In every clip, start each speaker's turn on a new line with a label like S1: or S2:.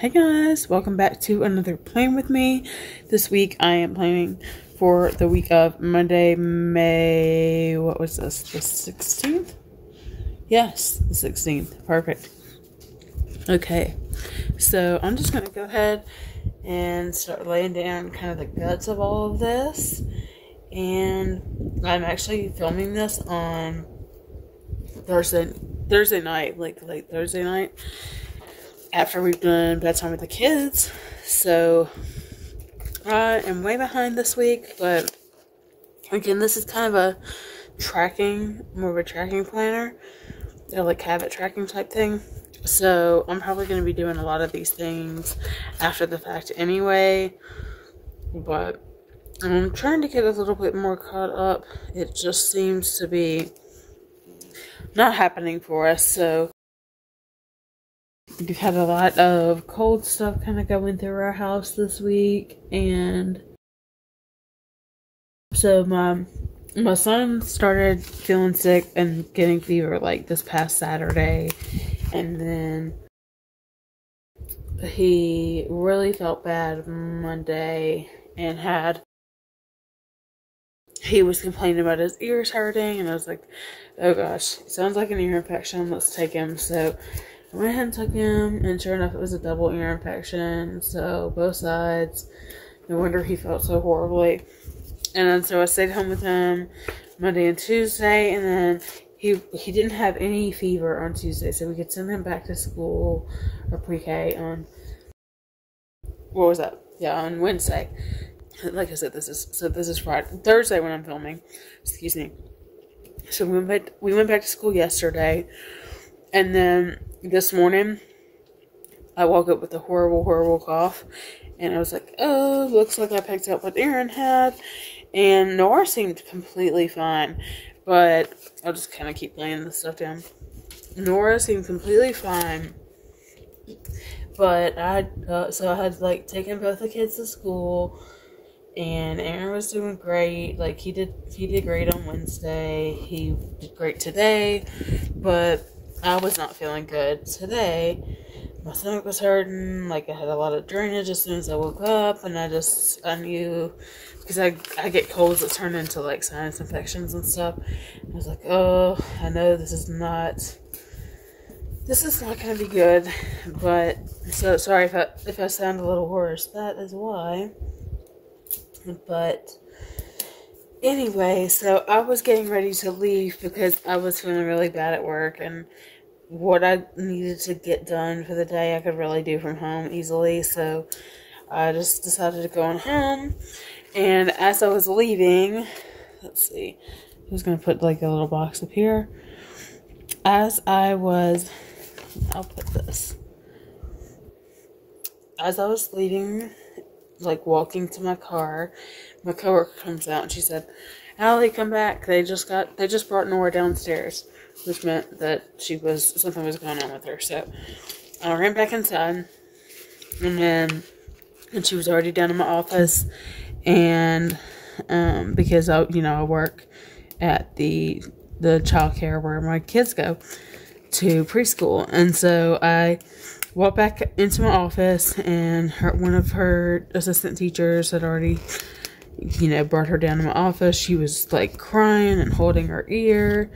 S1: Hey guys, welcome back to another plan with me. This week I am planning for the week of Monday, May, what was this, the 16th? Yes, the 16th. Perfect. Okay, so I'm just going to go ahead and start laying down kind of the guts of all of this. And I'm actually filming this on Thursday Thursday night, like late Thursday night after we've done bedtime with the kids. So I am way behind this week, but again, this is kind of a tracking, more of a tracking planner, or like habit tracking type thing. So I'm probably going to be doing a lot of these things after the fact anyway, but I'm trying to get a little bit more caught up. It just seems to be not happening for us, so we've had a lot of cold stuff kind of going through our house this week and so my my son started feeling sick and getting fever like this past Saturday and then he really felt bad Monday and had he was complaining about his ears hurting and I was like, oh gosh, sounds like an ear infection, let's take him. So Went ahead and took him, and sure enough, it was a double ear infection. So both sides. No wonder he felt so horribly. And then so I stayed home with him Monday and Tuesday, and then he he didn't have any fever on Tuesday, so we could send him back to school or pre-K on what was that? Yeah, on Wednesday. Like I said, this is so this is Friday, Thursday when I'm filming. Excuse me. So we went we went back to school yesterday, and then this morning, I woke up with a horrible, horrible cough. And I was like, oh, looks like I picked up what Aaron had. And Nora seemed completely fine. But I'll just kind of keep laying this stuff down. Nora seemed completely fine. But I, uh, so I had like taken both the kids to school. And Aaron was doing great. Like he did, he did great on Wednesday. He did great today. But I was not feeling good today. My stomach was hurting, like I had a lot of drainage as soon as I woke up, and I just I knew because I I get colds that turn into like sinus infections and stuff. I was like, oh, I know this is not this is not gonna be good, but so sorry if I if I sound a little worse. That is why. But anyway, so I was getting ready to leave because I was feeling really bad at work and what I needed to get done for the day I could really do from home easily. So I just decided to go on home. And as I was leaving, let's see, who's going to put like a little box up here? As I was, I'll put this. As I was leaving, like walking to my car, my coworker comes out and she said, Allie, come back. They just got, they just brought Nora downstairs which meant that she was something was going on with her. So I ran back inside, and then and she was already down in my office, and um, because I you know I work at the the childcare where my kids go to preschool, and so I walked back into my office, and her, one of her assistant teachers had already you know, brought her down to my office. She was like crying and holding her ear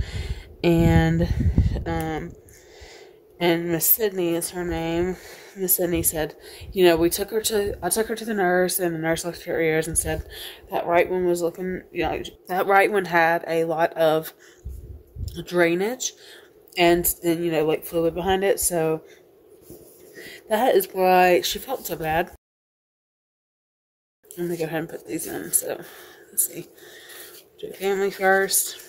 S1: and um, and Miss Sydney is her name. Miss Sydney said, you know, we took her to, I took her to the nurse, and the nurse looked at her ears and said that right one was looking, you know, that right one had a lot of drainage, and then you know, like fluid behind it. So that is why she felt so bad. I'm gonna go ahead and put these in. So let's see, do family first.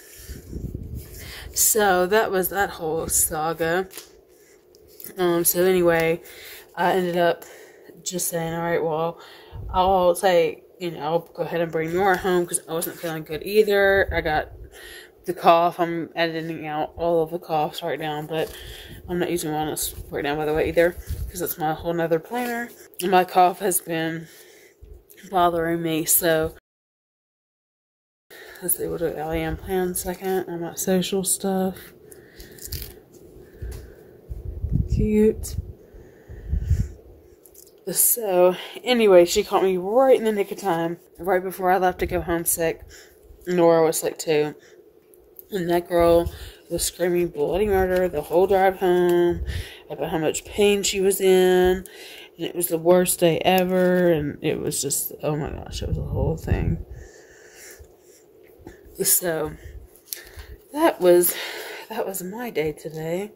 S1: So that was that whole saga. Um, so anyway, I ended up just saying, all right, well, I'll say, you know, I'll go ahead and bring Nora home because I wasn't feeling good either. I got the cough. I'm editing out all of the coughs right now, but I'm not using one right now, by the way, either because it's my whole nother planner. My cough has been bothering me, so Let's see, we'll do LEM plan second on my social stuff. Cute. So, anyway, she caught me right in the nick of time, right before I left to go home sick. Nora was sick too. And that girl was screaming bloody murder the whole drive home about how much pain she was in. And it was the worst day ever. And it was just, oh my gosh, it was a whole thing. So, that was, that was my day today.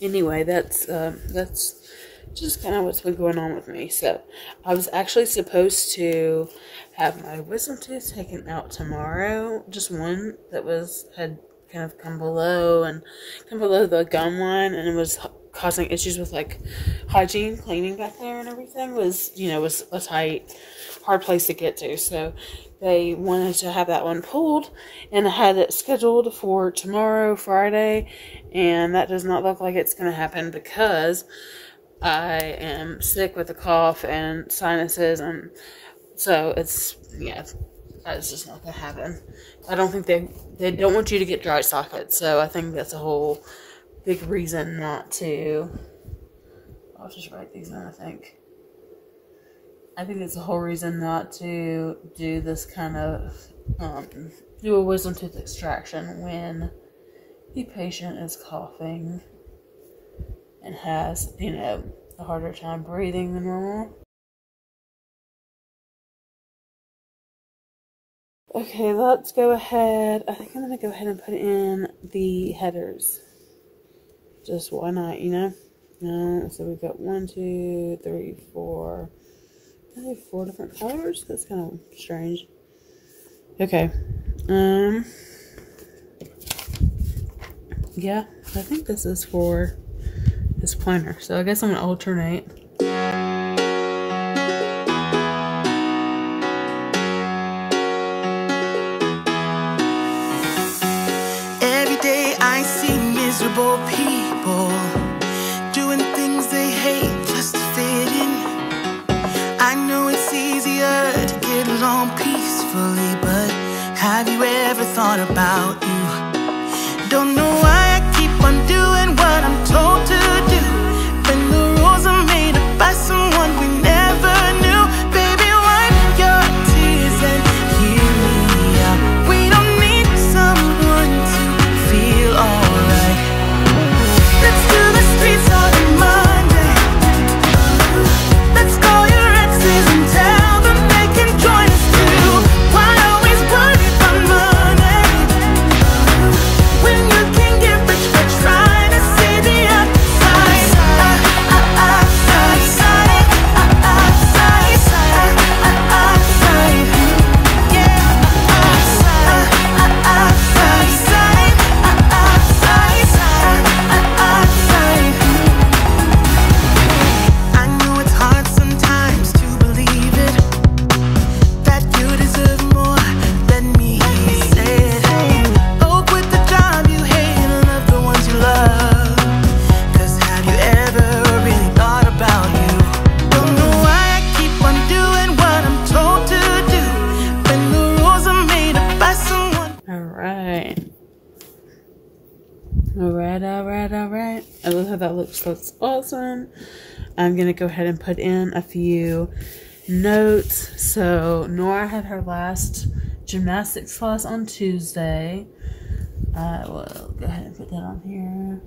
S1: Anyway, that's, um, that's just kind of what's been going on with me. So, I was actually supposed to have my wisdom tooth taken out tomorrow. Just one that was had kind of come below and come below the gum line, and it was causing issues with like hygiene, cleaning back there, and everything. Was you know was a tight, hard place to get to. So they wanted to have that one pulled, and had it scheduled for tomorrow, Friday, and that does not look like it's going to happen because I am sick with a cough and sinuses, and so it's yeah, that's just not gonna happen. I don't think they they don't want you to get dry sockets, so I think that's a whole big reason not to. I'll just write these in, I think. I think it's a whole reason not to do this kind of um, do a wisdom tooth extraction when the patient is coughing and has, you know, a harder time breathing than normal. Okay, let's go ahead. I think I'm going to go ahead and put in the headers. Just why not, you know? Uh, so we've got one, two, three, four. Four different colors. That's kind of strange. Okay. Um. Yeah, I think this is for this planner. So I guess I'm to alternate.
S2: Have you ever thought about you?
S1: Looks. That's awesome. I'm going to go ahead and put in a few notes. So, Nora had her last gymnastics class on Tuesday. I will go ahead and put that on here.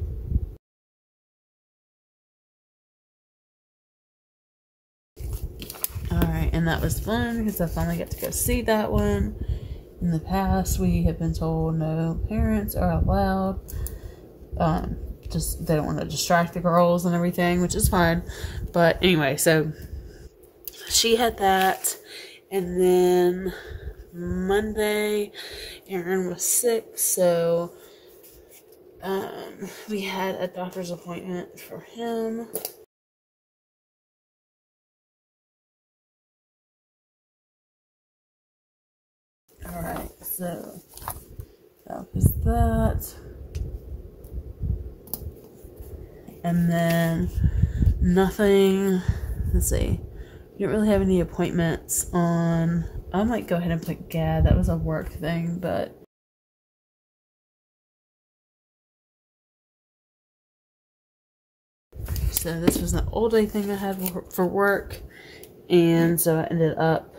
S1: Alright, and that was fun because I finally got to go see that one. In the past, we have been told no parents are allowed. Um, just they don't want to distract the girls and everything, which is fine. But anyway, so she had that, and then Monday, Aaron was sick, so um, we had a doctor's appointment for him. Alright, so that was that. And then nothing, let's see, we didn't really have any appointments on. I might go ahead and put GAD, that was a work thing, but. So this was an all day thing I had for work, and so I ended up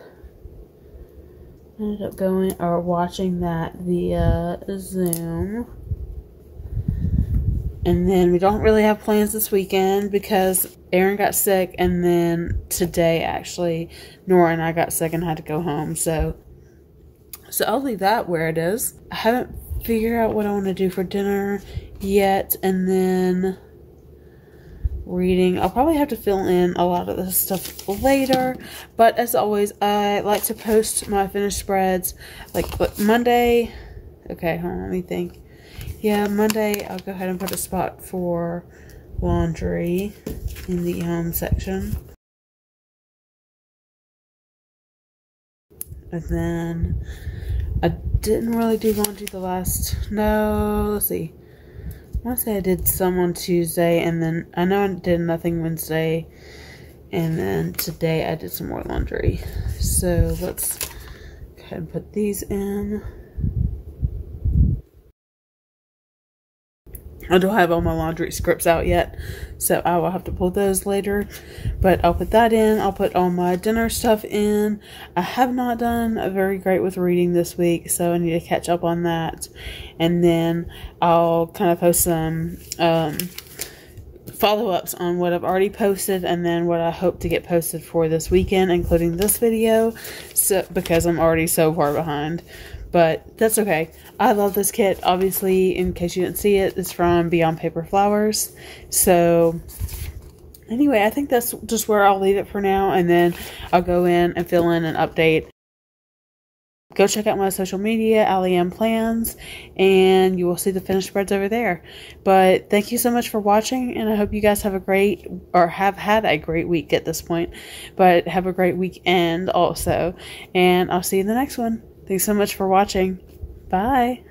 S1: ended up going or watching that via Zoom. And then we don't really have plans this weekend because Aaron got sick, and then today actually Nora and I got sick and had to go home. So, so I'll leave that where it is. I haven't figured out what I want to do for dinner yet, and then reading. I'll probably have to fill in a lot of this stuff later, but as always, I like to post my finished spreads like Monday. Okay, hold on, let me think. Yeah, Monday I'll go ahead and put a spot for laundry in the home section. And then I didn't really do laundry the last. No, let's see. I want to say I did some on Tuesday, and then I know I did nothing Wednesday, and then today I did some more laundry. So let's go ahead and put these in. I don't have all my laundry scripts out yet, so I will have to pull those later. But I'll put that in. I'll put all my dinner stuff in. I have not done very great with reading this week, so I need to catch up on that. And then I'll kind of post some um, follow ups on what I've already posted and then what I hope to get posted for this weekend, including this video, so because I'm already so far behind. But that's okay. I love this kit. Obviously, in case you didn't see it, it's from Beyond Paper Flowers. So, anyway, I think that's just where I'll leave it for now. And then I'll go in and fill in an update. Go check out my social media, Allie Plans, and you will see the finished spreads over there. But thank you so much for watching, and I hope you guys have a great, or have had a great week at this point, but have a great weekend also. And I'll see you in the next one. Thanks so much for watching. Bye.